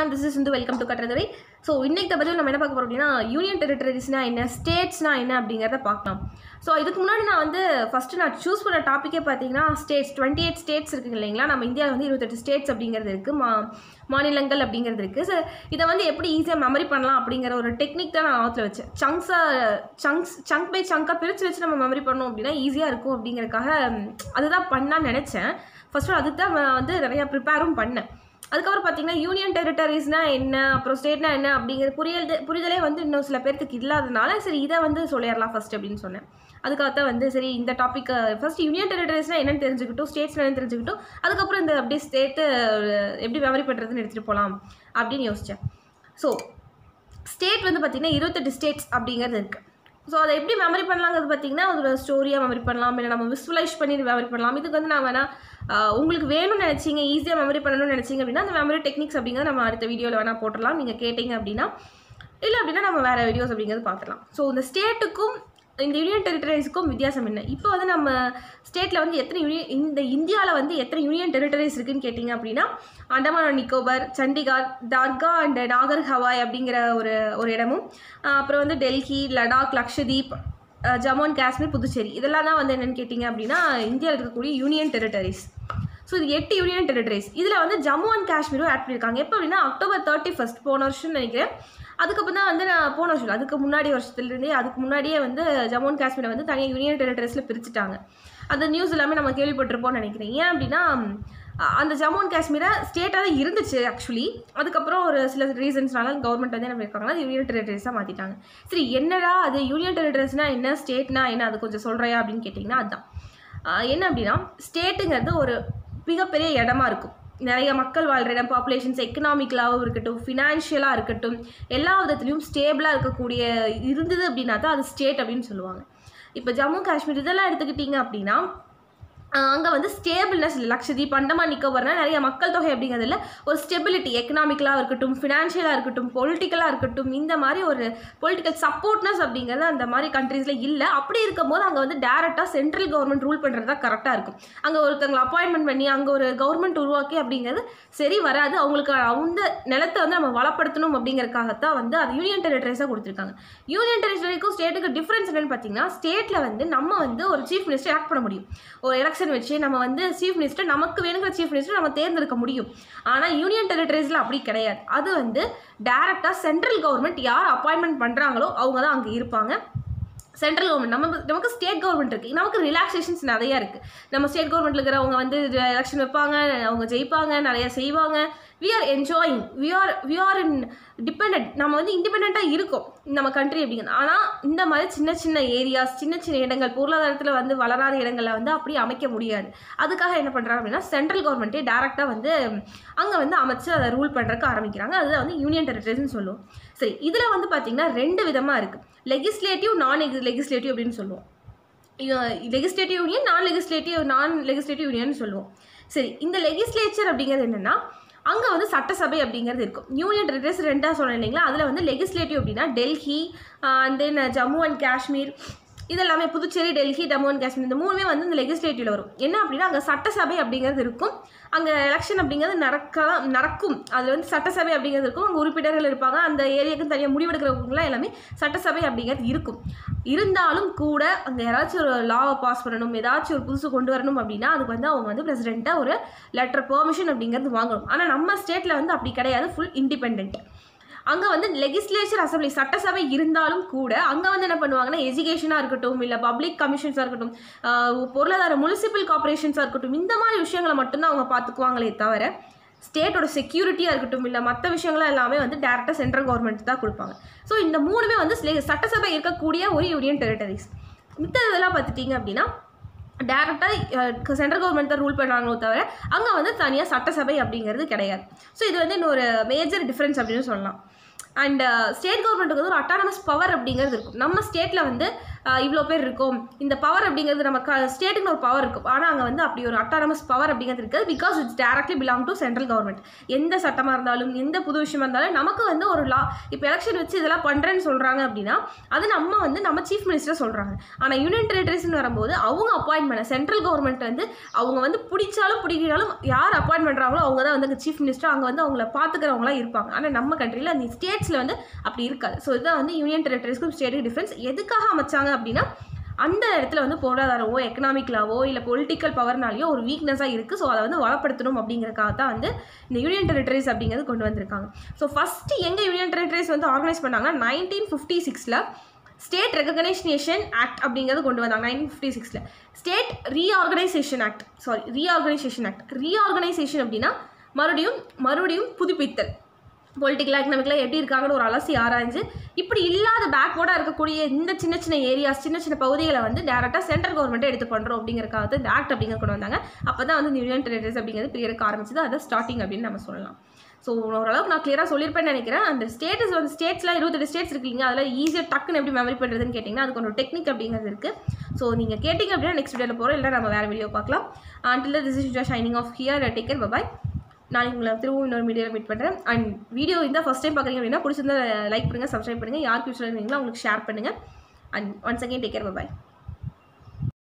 One this is வந்து welcome to கட்டுறதுரை so இன்னைக்கு பற்றி நம்ம என்ன பார்க்க போகிறோம் அப்படின்னா யூனியன் டெரிட்டரிஸ்னா என்ன ஸ்டேட்ஸ்னா என்ன அப்படிங்கிறத பார்க்கலாம். ஸோ இதுக்கு முன்னாடி நான் வந்து ஃபஸ்ட்டு நான் சூஸ் பண்ண டாப்பிக்கே பார்த்தீங்கன்னா ஸ்டேட்ஸ் டுவெண்ட்டி எயிட் ஸ்டேட்ஸ் இருக்குங்க இல்லைங்களா? நம்ம இந்தியாவில் வந்து இருபத்தெட்டு ஸ்டேட்ஸ் அப்படிங்கிறது இருக்குது மா மாநிலங்கள் அப்படிங்கிறது இருக்குது ஸோ இதை வந்து எப்படி ஈஸியாக மெமரி பண்ணலாம் அப்படிங்கிற ஒரு டெக்னிக் தான் நான் ஆத்தில் வச்சேன். சங்ஸாக சங்ஸ் சங்க் பை சங்காக பிரித்து வச்சு நம்ம மெமரி பண்ணோம் அப்படின்னா ஈஸியாக இருக்கும் அப்படிங்கிறதுக்காக அதுதான் பண்ணான்னு நினச்சேன். ஃபஸ்ட்டு அதுக்கு தான் நான் வந்து நிறையா ப்ரிப்பேரும் பண்ணேன். அதுக்கப்புறம் பார்த்தீங்கன்னா யூனியன் டெரிட்டரிஸ்னால் என்ன அப்புறம் ஸ்டேட்னா என்ன அப்படிங்கிற புரியல் புரிதலே வந்து இன்னும் சில பேர்த்துக்கு இல்லாதனால சரி இதை வந்து சொல்லிடலாம் ஃபஸ்ட் அப்படின்னு சொன்னேன். அதுக்காக தான் வந்து சரி இந்த டாப்பிக்கை ஃபர்ஸ்ட் யூனியன் டெரிட்டரிஸ்னால் என்னென்னு தெரிஞ்சுக்கிட்டோம் ஸ்டேட்ஸ் என்னன்னு தெரிஞ்சுக்கிட்டோம் அதுக்கப்புறம் இந்த அப்படியே ஸ்டேட்டு எப்படி மெமரி பண்ணுறதுன்னு எடுத்துகிட்டு போகலாம் அப்படின்னு யோசித்தேன் ஸோ ஸ்டேட் வந்து பார்த்திங்கன்னா இருபத்தெட்டு ஸ்டேட்ஸ் அப்படிங்கிறது இருக்குது ஸோ அதை எப்படி மெமரி பண்ணலாங்கிறது பார்த்தீங்கன்னா ஒரு ஸ்டோரியாக மெமரி பண்ணலாம். இல்லை நம்ம விஸ்வலைஸ் பண்ணி மெமரி பண்ணலாம். இதுக்கு வந்து நான் வேணால் உங்களுக்கு வேணும்னு நினச்சிங்க ஈஸியாக மெமரி பண்ணணும்னு நினச்சிங்க அப்படின்னா அந்த மெமரி டெக்னிக்ஸ் அப்படிங்கிறத நம்ம அடுத்த வீடியோவில் வேணால் போட்டுடலாம். நீங்கள் கேட்டிங்க அப்படின்னா இல்லை அப்படின்னா நம்ம வேறு வீடியோஸ் அப்படிங்கிறது பார்த்துலாம் ஸோ இந்த ஸ்டேட்டுக்கும் இந்த யூனியன் டெரிட்டரிஸ்க்கும் வித்தியாசம் என்ன? இப்போ வந்து நம்ம ஸ்டேட்டில் வந்து எத்தனை யூனியன் இந்த இந்தியாவில் வந்து எத்தனை யூனியன் டெரிட்டரிஸ் இருக்குதுன்னு கேட்டிங்க அப்படின்னா அண்டமான் நிக்கோபர் சண்டிகார் தார்கா அண்ட் நாகர் ஹவாய் அப்படிங்கிற ஒரு ஒரு இடமும் அப்புறம் வந்து டெல்லி லடாக் லக்ஷதீப் ஜம்மு அண்ட் காஷ்மீர் புதுச்சேரி. இதெல்லாம் தான் வந்து என்னென்னு கேட்டிங்க அப்படின்னா இந்தியாவில் இருக்கக்கூடிய யூனியன் டெரிட்டரிஸ் ஸோ இது எட்டு யூனியன் டெரிட்டரிஸ் இதில் வந்து ஜம்மு அண்ட் காஷ்மீரும் ஆட் பண்ணியிருக்காங்க எப்போ அப்படின்னா அக்டோபர் தேர்ட்டி ஃபஸ்ட் போன வருஷம்னு நினைக்கிறேன். அதுக்கப்புறம் தான் வந்து நான் போன வருஷம் அதுக்கு முன்னாடி வருஷத்துலேருந்தே அதுக்கு முன்னாடியே வந்து ஜம்மு அண்ட் காஷ்மீரை வந்து தனியாக யூனியன் டெரிட்டரிஸில் பிரிச்சுட்டாங்க. அந்த நியூஸ் எல்லாமே நம்ம கேள்விப்பட்டிருப்போம்னு நினைக்கிறேன். ஏன் அப்படின்னா அந்த ஜம்மு அண்ட் காஷ்மீரை ஸ்டேட்டாக தான் இருந்துச்சு ஆக்சுவலி அதுக்கப்புறம் ஒரு சில ரீசன்ஸ்னால கவர்மெண்ட் வந்து என்ன பண்ணியிருக்காங்கன்னா அது யூனியன் டெரிட்டரிஸாக மாற்றிட்டாங்க சரி என்னடா அது யூனியன் டெரிட்டரிஸ்னால் என்ன ஸ்டேட்னா என்ன அது கொஞ்சம் சொல்கிறியா அப்படின்னு கேட்டிங்கன்னா அதுதான் என்ன அப்படின்னா ஸ்டேட்டுங்கிறது ஒரு மிகப்பெரிய இடமா இருக்கும். நிறைய மக்கள் வாழ்கிற இடம் பாப்புலேஷன்ஸ் எக்கனாமிக்கலாகவும் இருக்கட்டும் ஃபினான்ஷியலாக இருக்கட்டும் எல்லா விதத்துலையும் ஸ்டேபிளாக இருக்கக்கூடிய இருந்தது அப்படின்னா தான் அது ஸ்டேட் அப்படின்னு சொல்லுவாங்க. இப்போ ஜம்மு காஷ்மீர் இதெல்லாம் எடுத்துக்கிட்டிங்க அப்படின்னா அங்கே வந்து ஸ்டேபிள்னஸ் இல்லை லக்ஷதீப் அண்டமான் நிக்கோபர்னா நிறைய மக்கள் தொகை அப்படிங்கிறதுல ஒரு ஸ்டெபிலிட்டி எக்கனாமிக்கலாக இருக்கட்டும் ஃபினான்ஷியலாக இருக்கட்டும் பொலிட்டிக்கலாக இருக்கட்டும் இந்த மாதிரி ஒரு பொலிட்டிக்கல் சப்போர்ட்னஸ் அப்படிங்கிறது அந்த மாதிரி கண்ட்ரீஸில் இல்லை. அப்படி இருக்கும்போது அங்கே வந்து டேரெக்டாக சென்ட்ரல் கவர்மெண்ட் ரூல் பண்ணுறது தான் கரெக்டாக இருக்கும். அங்கே ஒருத்தவங்களை அப்பாயின்மெண்ட் பண்ணி அங்கே ஒரு கவர்மெண்ட் உருவாக்கி அப்படிங்கிறது சரி வராது. அவங்களுக்கு அந்த நிலத்தை வந்து நம்ம வளப்படுத்தணும் அப்படிங்கிறதுக்காகத்தான் வந்து அது யூனியன் டெரிட்டரிஸாக கொடுத்துருக்காங்க. யூனியன் டெரிட்டரிக்கும் ஸ்டேட்டுக்கு டிஃப்ரென்ஸ் என்னென்னு பார்த்தீங்கன்னா ஸ்டேட்டில் வந்து நம்ம வந்து ஒரு சீஃப் மினிஸ்டர் ஆக்ட் பண்ண முடியும். ஒரு எலக்ஷன் வச்சு நம்ம வந்து சீஃப் மினிஸ்டர் நமக்கு வேணுங்கிற சீஃப் மினிஸ்டர் நம்ம தேர்ந்தெடுக்க முடியும். ஆனால் யூனியன் டெரிட்டரிஸில் அப்படி கிடையாது. அது வந்து டேரெக்டாக சென்ட்ரல் கவர்மெண்ட் யார் அப்பாயின்மெண்ட் பண்ணுறாங்களோ அவங்க தான் அங்கே இருப்பாங்க. சென்ட்ரல் கவர்மெண்ட் நம்ம நமக்கு ஸ்டேட் கவர்மெண்ட் இருக்குது நமக்கு ரிலாக்ஸேஷன்ஸ் நிறையா இருக்குது நம்ம ஸ்டேட் கவர்மெண்ட்டில் இருக்கிறவங்க வந்து எலெக்ஷன் வைப்பாங்க அவங்க ஜெயிப்பாங்க நிறையா செய்வாங்க. We are enjoying we are we are independent நம்ம வந்து இண்டிபெண்ட்டாக இருக்கோம். நம்ம கண்ட்ரி அப்படிங்கிறது. ஆனால் இந்த மாதிரி சின்ன சின்ன ஏரியாஸ் சின்ன சின்ன இடங்கள் பொருளாதாரத்தில் வந்து வளராத இடங்களை வந்து அப்படி அமைக்க முடியாது. அதுக்காக என்ன பண்ணுறாங்க அப்படின்னா சென்ட்ரல் கவர்மெண்ட்டே டேரெக்டாக வந்து அங்கே வந்து அமைச்சு அதை ரூல் பண்ணுறதுக்கு ஆரம்பிக்கிறாங்க. அதில் வந்து யூனியன் டெரிட்டரிஸ்னு சொல்லுவோம். சரி இதில் வந்து பார்த்திங்கன்னா ரெண்டு விதமாக இருக்குது லெகிஸ்லேட்டிவ் நான் லெகிஸ்லேட்டிவ் அப்படின்னு சொல்லுவோம். Legislative union non legislative non legislative union சொல்லுவோம். சரி இந்த லெகிஸ்லேச்சர் அப்படிங்கிறது என்னென்னா அங்கே வந்து சட்டசபை அப்படிங்கிறது இருக்கும். யூனியன் டெரிட்டரிஸ் ரெண்டாக சொன்னேன் இல்லைங்களா? அதில் வந்து லெகிஸ்லேட்டிவ் அப்படின்னா Delhi and then Jammu and Kashmir இதெல்லாமே புதுச்சேரி டெல்லி ஜம்மு அண்ட் காஷ்மீர் இந்த மூணுமே வந்து இந்த லெகிஸ்லேட்டிவ்ல வரும். என்ன அப்படின்னா அங்கே சட்டசபை அப்படிங்கிறது இருக்கும். அங்கே எலெக்ஷன் அப்படிங்கிறது நடக்கலாம் நடக்கும். அதில் வந்து சட்டசபை அப்படிங்கிறது இருக்கும். அங்கே உறுப்பினர்கள் இருப்பாங்க. அந்த ஏரியாவுக்கு தனியாக முடிவெடுக்கிறவங்களாம் எல்லாமே சட்டசபை அப்படிங்கிறது இருக்கும். இருந்தாலும் கூட அங்கே யாராச்சும் ஒரு லாவை பாஸ் பண்ணணும் ஏதாச்சும் ஒரு புதுசு கொண்டு வரணும் அப்படின்னா அதுக்கு வந்து அவங்க வந்து பிரசிடெண்ட்டாக ஒரு லெட்டர் பெர்மிஷன் அப்படிங்கிறது வாங்கணும். ஆனால் நம்ம ஸ்டேட்டில் வந்து அப்படி கிடையாது. ஃபுல் இண்டிபெண்ட் அங்கே வந்து லெகிஸ்லேச்சர் அசம்பிளி சட்டசபை இருந்தாலும் கூட அங்கே வந்து என்ன பண்ணுவாங்கன்னா எஜுகேஷனாக இருக்கட்டும் இல்லை பப்ளிக் கமிஷன்ஸாக இருக்கட்டும் பொருளாதார முனிசிபல் கார்பரேஷன்ஸாக இருக்கட்டும் இந்த மாதிரி விஷயங்களை மட்டும்தான் அவங்க பார்த்துக்குவாங்களே தவிர ஸ்டேட்டோட செக்யூரிட்டியாக இருக்கட்டும் இல்லை மற்ற விஷயங்களும் எல்லாமே வந்து டேரெக்டாக சென்ட்ரல் கவர்மெண்ட் தான் கொடுப்பாங்க. ஸோ இந்த மூணுமே வந்து சட்டசபை இருக்கக்கூடிய ஒரு யூனியன் டெரிட்டரிஸ் மித்த இதெல்லாம் பார்த்துட்டிங்க அப்படின்னா டேரெக்டாக சென்ட்ரல் கவர்மெண்ட் தான் ரூல் பண்ணுறாங்களோ தவிர அங்கே வந்து தனியாக சட்டசபை அப்படிங்கிறது கிடையாது. ஸோ இது வந்து இன்னொரு மேஜர் டிஃப்ரென்ஸ் அப்படின்னு சொல்லலாம். அண்ட் ஸ்டேட் கவர்மெண்ட்டுக்கு வந்து ஒரு அட்டானமஸ் பவர் அப்படிங்கிறது இருக்கும். நம்ம ஸ்டேட்டில் வந்து இவ்வளோ பேர் இருக்கும். இந்த பவர் அப்படிங்கிறது நம்ம ஸ்டேட்டுக்குன்னு ஒரு பவர் இருக்கும் ஆனால் அங்கே வந்து அப்படி ஒரு அட்டானமஸ் பவர் அப்படிங்கிறது இருக்குது. Because it's directly belong to central government எந்த சட்டமாக இருந்தாலும் எந்த புது விஷயமா இருந்தாலும் நமக்கு வந்து ஒரு லா இப்போ எலெக்ஷன் வச்சு இதெல்லாம் பண்ணுறேன்னு சொல்கிறாங்க அப்படின்னா அது நம்ம வந்து நம்ம சீஃப் மினிஸ்டர் சொல்கிறாங்க ஆனால் யூனியன் டெரிட்டரிஸ்னு வரும்போது அவங்க அப்பாயின்மெண்ட் சென்ட்ரல் கவர்மெண்ட் வந்து அவங்க வந்து பிடிச்சாலும் பிடிக்கிறாலும் யார் அப்பாயின்ட் பண்ணுறாங்களோ அவங்க தான் வந்து சீஃப் மினிஸ்டர் அங்கே வந்து அவங்கள பார்த்துக்கிறவங்களாம் இருப்பாங்க. ஆனால் நம்ம கண்ட்ரியில் அந்த ஸ்டேட்ஸில் வந்து அப்படி இருக்காது. ஸோ இதுதான் வந்து யூனியன் டெரிட்டரிஸ்க்கும் ஸ்டேட்டுக்கு டிஃப்ரென்ஸ் எதுக்காக அமைச்சாங்க அப்படின்னா அந்த இடத்துல வந்து பொருளாதாரவோ எக்கனாமிக்கலாவோ இல்லை பொலிட்டிக்கல் பவர்னாலேயோ ஒரு வீக்னஸாக இருக்குது ஸோ அதை வந்து வளப்படுத்தணும் அப்படிங்கிறக்காக தான் வந்து இந்த யூனியன் டெரிட்டரிஸ் அப்படிங்கிறது கொண்டு வந்திருக்காங்க. ஸோ ஃபஸ்ட்டு எங்கே யூனியன் டெரிட்டரிஸ் வந்து ஆர்கனைஸ் பண்ணாங்கன்னா நைன்டீன் ஃபிஃப்டி சிக்ஸில் ஸ்டேட் ரெகக்னைசேஷன் ஆக்ட் அப்படிங்கிறது கொண்டு வந்தாங்க. நைன்டீன் ஃபிஃப்டி சிக்ஸில் state reorganisation act sorry reorganisation act reorganisation அப்படின்னா மறுபடியும் மறுபடியும் புதுப்பித்தல். பொலிட்டிக்கலாக எக்கனாமிக்கலாக எப்படி இருக்காங்கன்னு ஒரு அலசி ஆராய்ஞ்சு இப்படி இல்லாத பேக்வேர்டாக இருக்கக்கூடிய இந்த சின்ன சின்ன ஏரியாஸ் சின்ன சின்ன பகுதிகளை வந்து டேரெக்டாக சென்ட்ரல் கவர்மெண்ட்டை எடுத்து பண்ணுறோம் அப்படிங்கிறக்காக வந்து இந்த ஆக்ட் அப்படிங்கிற கொண்டு வந்தாங்க. அப்போ தான் வந்து யூனியன் டெரிட்டரிஸ் அப்படிங்கிறது பிரியருக்கு ஆரம்பிச்சது. அதை ஸ்டார்டிங் அப்படின்னு நம்ம சொல்லலாம். ஸோ ஓரளவுக்கு நான் கிளியராக சொல்லியிருப்பேன்னு நினைக்கிறேன். அந்த ஸ்டேட்டஸ் வந்து ஸ்டேட்ஸ்லாம் இருபத்தெட்டு ஸ்டேட்ஸ் இருக்கீங்க அதில் ஈஸியாக டக்குன்னு எப்படி மெமரி பண்ணுறதுன்னு கேட்டிங்கன்னா அதுக்கு ஒரு டெக்னிக் அப்படிங்கிறது இருக்குது ஸோ நீங்கள் கேட்டிங்க அப்படின்னா நெக்ஸ்ட் வீடியோவில் போகிறோம் இல்லை நம்ம வேறு வீடியோ பார்க்கலாம். Until this is signing off here take care bye bye நாளைக்கு உங்களை திரும்பவும் இன்னொரு வீடியோவில் மீட் பண்ணுறேன் அண்ட் வீடியோ இருந்தால் ஃபஸ்ட் டைம் பார்க்குறீங்க அப்படின்னா பிடிச்சிருந்தா லைக் பண்ணுங்கள் சப்ஸ்கிரைப் பண்ணுங்கள் யார் ஃபியூச்சர் இருந்தீங்களோ அவங்களுக்கு ஷேர் பண்ணுங்கள் and once again take care bye